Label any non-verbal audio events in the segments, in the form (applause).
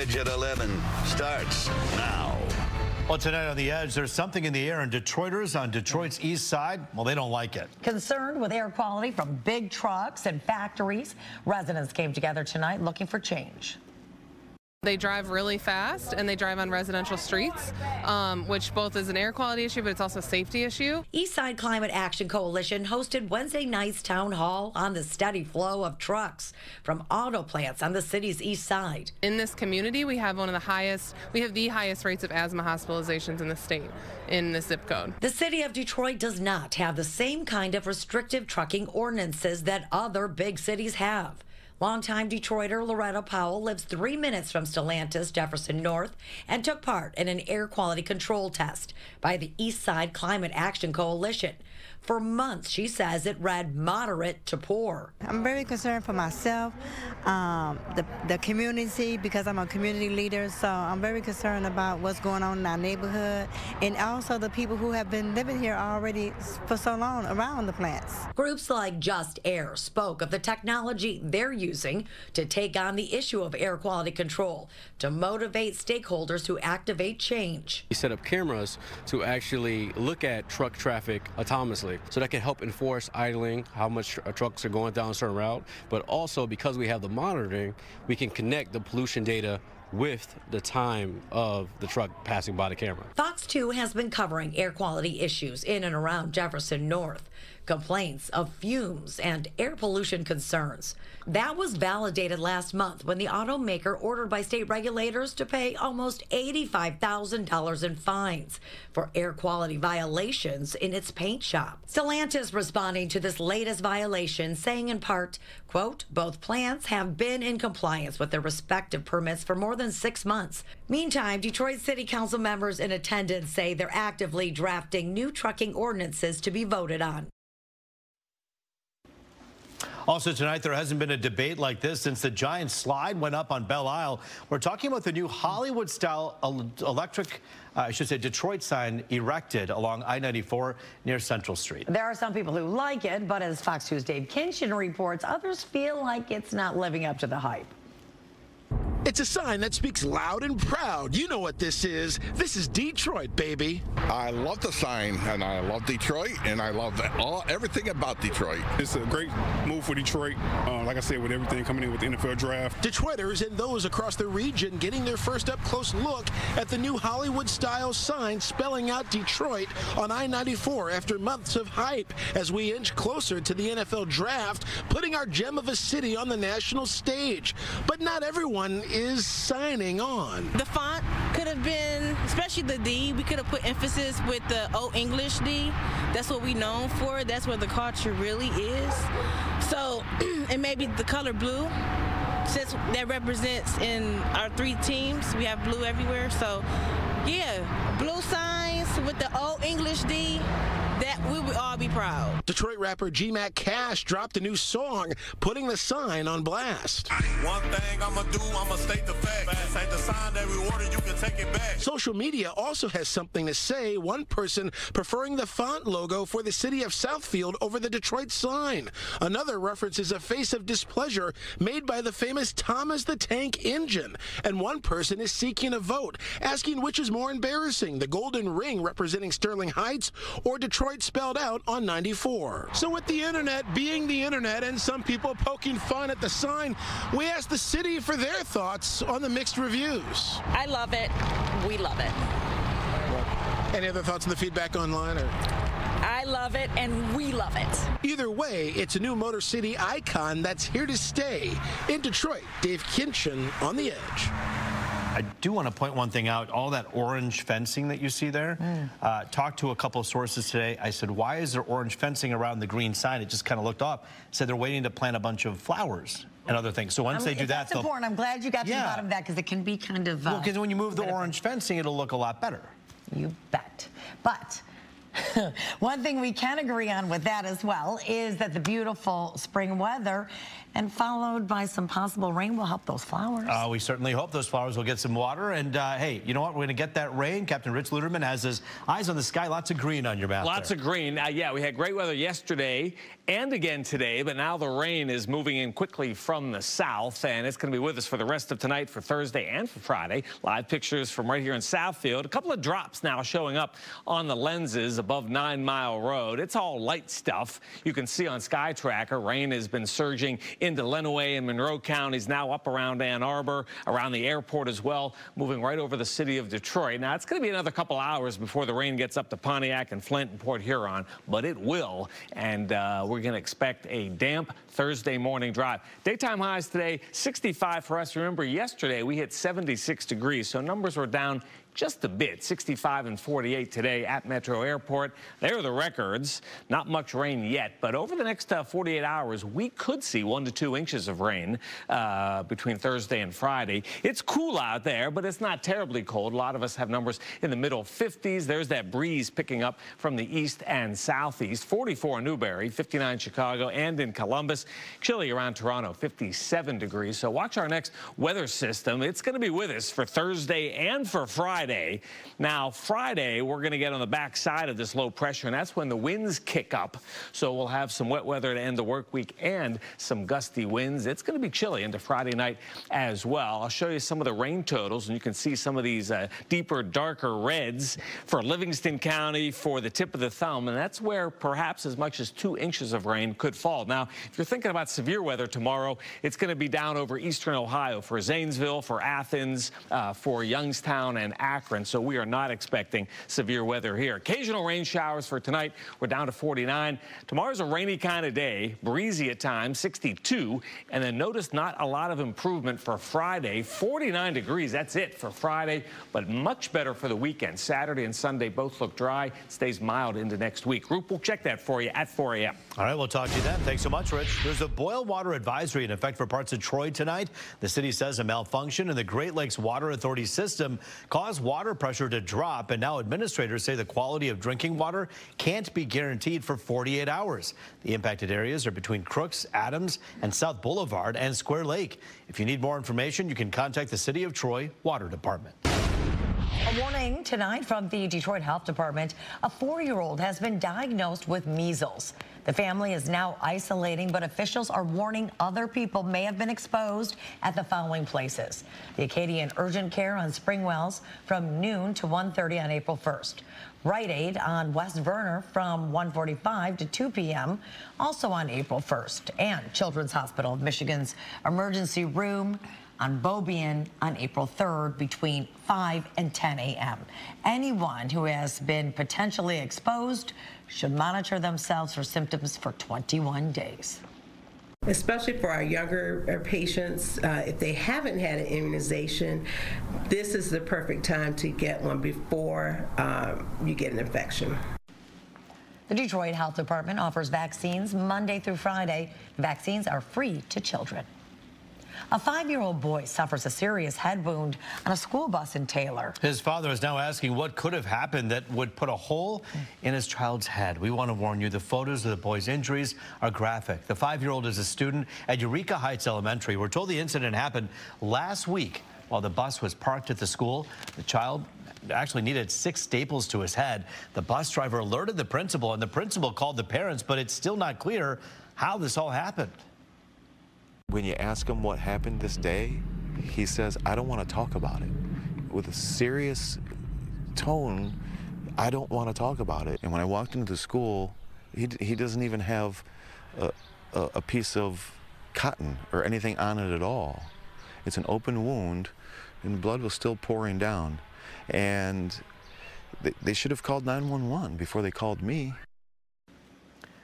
Edge at 11 starts now. Well, tonight on The Edge, there's something in the air, and Detroiters on Detroit's east side, well, they don't like it. Concerned with air quality from big trucks and factories, residents came together tonight looking for change. They drive really fast and they drive on residential streets, um, which both is an air quality issue, but it's also a safety issue. Eastside Climate Action Coalition hosted Wednesday night's town hall on the steady flow of trucks from auto plants on the city's east side. In this community, we have one of the highest, we have the highest rates of asthma hospitalizations in the state in the zip code. The city of Detroit does not have the same kind of restrictive trucking ordinances that other big cities have. Longtime Detroiter Loretta Powell lives three minutes from Stellantis, Jefferson North, and took part in an air quality control test by the East Side Climate Action Coalition. For months, she says it read moderate to poor. I'm very concerned for myself, um, the, the community, because I'm a community leader, so I'm very concerned about what's going on in our neighborhood, and also the people who have been living here already for so long around the plants. Groups like JustAir spoke of the technology they're using to take on the issue of air quality control to motivate stakeholders to activate change. We set up cameras to actually look at truck traffic autonomously so that can help enforce idling, how much tr uh, trucks are going down a certain route. But also because we have the monitoring, we can connect the pollution data with the time of the truck passing by the camera. Fox 2 has been covering air quality issues in and around Jefferson North complaints of fumes and air pollution concerns. That was validated last month when the automaker ordered by state regulators to pay almost $85,000 in fines for air quality violations in its paint shop. Stellantis responding to this latest violation, saying in part, quote, both plants have been in compliance with their respective permits for more than six months. Meantime, Detroit City Council members in attendance say they're actively drafting new trucking ordinances to be voted on. Also tonight, there hasn't been a debate like this since the giant slide went up on Belle Isle. We're talking about the new Hollywood-style electric, uh, I should say, Detroit sign erected along I-94 near Central Street. There are some people who like it, but as Fox News' Dave Kinchen reports, others feel like it's not living up to the hype. It's a sign that speaks loud and proud. You know what this is. This is Detroit, baby. I love the sign, and I love Detroit, and I love all everything about Detroit. It's a great move for Detroit. Uh, like I said, with everything coming in with the NFL draft. Detroiters and those across the region getting their first up-close look at the new Hollywood-style sign spelling out Detroit on I-94 after months of hype as we inch closer to the NFL draft, putting our gem of a city on the national stage. But not everyone is signing on. The font could have been, especially the D, we could have put emphasis with the O English D. That's what we known for. That's where the culture really is. So, (clears throat) and maybe the color blue since that represents in our three teams, we have blue everywhere. So, yeah, blue signs with the O English D that we would all be proud. Detroit rapper G Mac Cash dropped a new song, putting the sign on blast. One thing I'ma do, I'ma state the facts. Ain't the sign that rewarded, you can take it back. Social media also has something to say. One person preferring the font logo for the city of Southfield over the Detroit sign. Another references a face of displeasure made by the famous Thomas the Tank engine. And one person is seeking a vote, asking which is more embarrassing, the golden ring representing Sterling Heights or Detroit Detroit spelled out on 94. So with the internet being the internet and some people poking fun at the sign, we asked the city for their thoughts on the mixed reviews. I love it. We love it. Any other thoughts on the feedback online? Or? I love it, and we love it. Either way, it's a new Motor City icon that's here to stay. In Detroit, Dave Kinchen on the edge. I do want to point one thing out. All that orange fencing that you see there, mm. uh, talked to a couple of sources today. I said, why is there orange fencing around the green sign? It just kind of looked off. Said they're waiting to plant a bunch of flowers and other things. So once I mean, they do that, that's important. I'm glad you got to yeah. the bottom of that because it can be kind of. Uh, well, because when you move the orange fencing, it'll look a lot better. You bet. But (laughs) One thing we can agree on with that as well is that the beautiful spring weather and followed by some possible rain will help those flowers. Uh, we certainly hope those flowers will get some water. And uh, hey, you know what? We're going to get that rain. Captain Rich Luterman has his eyes on the sky. Lots of green on your map. Lots there. of green. Uh, yeah, we had great weather yesterday and again today, but now the rain is moving in quickly from the south, and it's going to be with us for the rest of tonight for Thursday and for Friday. Live pictures from right here in Southfield. A couple of drops now showing up on the lenses above Nine Mile Road. It's all light stuff. You can see on Sky Tracker, rain has been surging into Lenawee and Monroe counties, now up around Ann Arbor, around the airport as well, moving right over the city of Detroit. Now, it's going to be another couple hours before the rain gets up to Pontiac and Flint and Port Huron, but it will, and uh, we're going to expect a damp Thursday morning drive. Daytime highs today, 65 for us. Remember, yesterday we hit 76 degrees, so numbers were down just a bit. 65 and 48 today at Metro Airport. There are the records. Not much rain yet, but over the next uh, 48 hours, we could see one to two inches of rain uh, between Thursday and Friday. It's cool out there, but it's not terribly cold. A lot of us have numbers in the middle 50s. There's that breeze picking up from the east and southeast. 44 in Newberry, 59 in Chicago, and in Columbus. Chilly around Toronto, 57 degrees. So watch our next weather system. It's going to be with us for Thursday and for Friday. Friday. Now, Friday, we're going to get on the back side of this low pressure, and that's when the winds kick up. So we'll have some wet weather to end the work week and some gusty winds. It's going to be chilly into Friday night as well. I'll show you some of the rain totals, and you can see some of these uh, deeper, darker reds for Livingston County for the tip of the thumb, and that's where perhaps as much as two inches of rain could fall. Now, if you're thinking about severe weather tomorrow, it's going to be down over eastern Ohio for Zanesville, for Athens, uh, for Youngstown and Akron, so we are not expecting severe weather here. Occasional rain showers for tonight. We're down to 49. Tomorrow's a rainy kind of day, breezy at times, 62. And then notice not a lot of improvement for Friday, 49 degrees. That's it for Friday, but much better for the weekend. Saturday and Sunday both look dry. Stays mild into next week. Group will check that for you at 4 a.m. All right, we'll talk to you then. Thanks so much, Rich. There's a boil water advisory in effect for parts of Troy tonight. The city says a malfunction in the Great Lakes Water Authority system caused water pressure to drop, and now administrators say the quality of drinking water can't be guaranteed for 48 hours. The impacted areas are between Crooks, Adams, and South Boulevard and Square Lake. If you need more information, you can contact the City of Troy Water Department. A warning tonight from the Detroit Health Department. A four-year-old has been diagnosed with measles. The family is now isolating, but officials are warning other people may have been exposed at the following places. The Acadian Urgent Care on Springwells from noon to 1.30 on April 1st. Rite Aid on West Vernor from 1:45 to 2 p.m. also on April 1st. And Children's Hospital of Michigan's emergency room on Beaubien on April 3rd between 5 and 10 a.m. Anyone who has been potentially exposed should monitor themselves for symptoms for 21 days. Especially for our younger uh, patients, uh, if they haven't had an immunization, this is the perfect time to get one before um, you get an infection. The Detroit Health Department offers vaccines Monday through Friday. vaccines are free to children. A five-year-old boy suffers a serious head wound on a school bus in Taylor. His father is now asking what could have happened that would put a hole in his child's head. We want to warn you, the photos of the boy's injuries are graphic. The five-year-old is a student at Eureka Heights Elementary. We're told the incident happened last week while the bus was parked at the school. The child actually needed six staples to his head. The bus driver alerted the principal, and the principal called the parents, but it's still not clear how this all happened. When you ask him what happened this day, he says, I don't want to talk about it. With a serious tone, I don't want to talk about it. And when I walked into the school, he, he doesn't even have a, a, a piece of cotton or anything on it at all. It's an open wound, and blood was still pouring down. And they, they should have called 911 before they called me.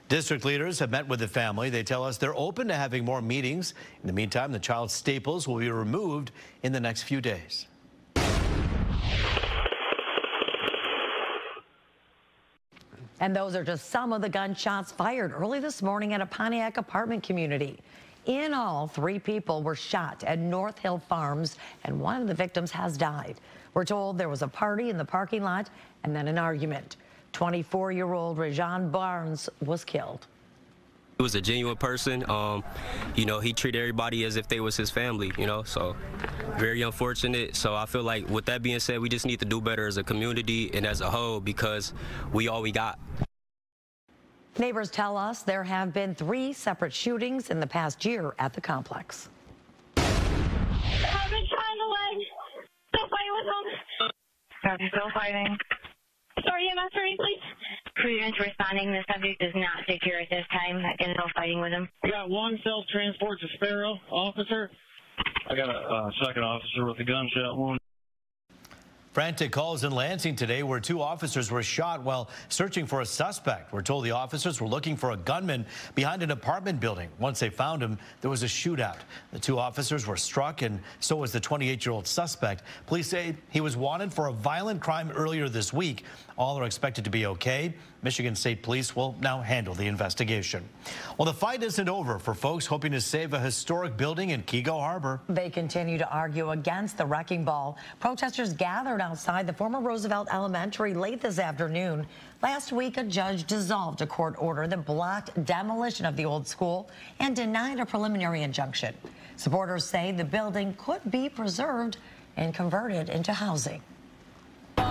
District leaders have met with the family. They tell us they're open to having more meetings. In the meantime, the child's staples will be removed in the next few days. And those are just some of the gunshots fired early this morning at a Pontiac apartment community. In all, three people were shot at North Hill Farms, and one of the victims has died. We're told there was a party in the parking lot and then an argument. 24-year-old Rajon Barnes was killed. He was a genuine person. Um, you know, he treated everybody as if they was his family, you know, so very unfortunate. So I feel like with that being said, we just need to do better as a community and as a whole because we all we got. Neighbors tell us there have been three separate shootings in the past year at the complex. I've been trying to like still fight with them. Are you still fighting? Sorry, I'm I sorry, please? Prudence responding. The subject is not secure at this time. I Again, no fighting with him. We got one self-transport to Sparrow officer. I got a uh, second officer with a gunshot wound. Frantic calls in Lansing today where two officers were shot while searching for a suspect. We're told the officers were looking for a gunman behind an apartment building. Once they found him, there was a shootout. The two officers were struck and so was the 28-year-old suspect. Police say he was wanted for a violent crime earlier this week. All are expected to be okay. Michigan State Police will now handle the investigation. Well, the fight isn't over for folks hoping to save a historic building in Keego Harbor. They continue to argue against the wrecking ball. Protesters gathered outside the former Roosevelt Elementary late this afternoon. Last week, a judge dissolved a court order that blocked demolition of the old school and denied a preliminary injunction. Supporters say the building could be preserved and converted into housing.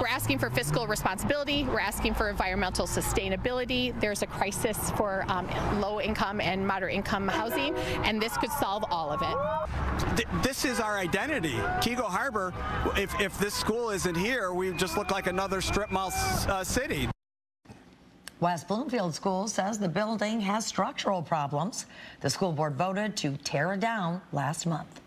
We're asking for fiscal responsibility. We're asking for environmental sustainability. There's a crisis for um, low income and moderate income housing, and this could solve all of it. This is our identity. Keego Harbor, if, if this school isn't here, we just look like another strip mall uh, city. West Bloomfield School says the building has structural problems. The school board voted to tear it down last month.